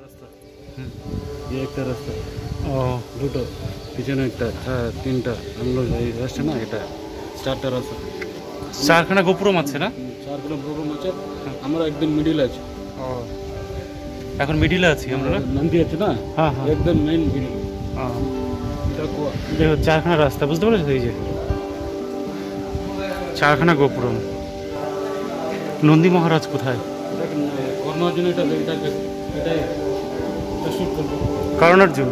রাস্তা। এই একটা রাস্তা। ও। দুটো। পিছনে একটা চা- তিনটা। আমরা এই রাস্তা না এটা চারটা রাস্তা। চারখানা গোপুরম আছে না? চার কিলো প্রোগ্রাম আছে। আমরা একদম মিডিল আছে। ও। এখন মিডিলে আছি আমরা নন্দী আছে না? হ্যাঁ হ্যাঁ। একদম মেইন মিডিল। দেখো চারখানা রাস্তা বুঝতে পারছ? এই যে। চারখানা গোপুরম। নন্দী মহারাজ কোথায়? এটা জন্য এটা এটাই। এটা করব। কারণ অর্জুন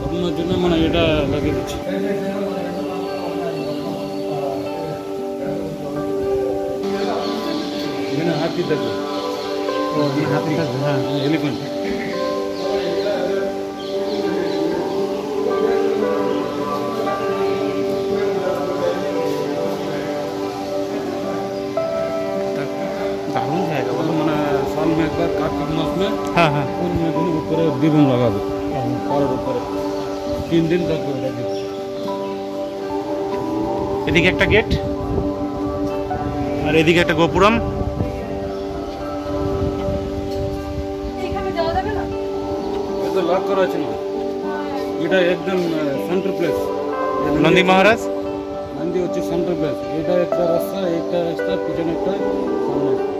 করোনার জন্য মানে এটা লাগিয়ে দিচ্ছি। হাতি থাকবে হাতি হ্যাঁ। এলিফেন্ট দারুণ জায়গা বলো মানে সামনে একবার কার্তিক মাসে হ্যাঁ হ্যাঁ কোন মেঘুন উপরে বেগুন লাগাবো ঘরের উপরে তিন দিন থাকবে এদিকে একটা গেট আর এদিকে একটা গোপুরম লক করা আছে না এটা একদম সেন্টার প্লেস নন্দী মহারাজ নন্দী হচ্ছে সেন্টার প্লেস এটা একটা রাস্তা একটা রাস্তা পিছনে একটা সামনে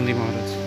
नंदी महाराज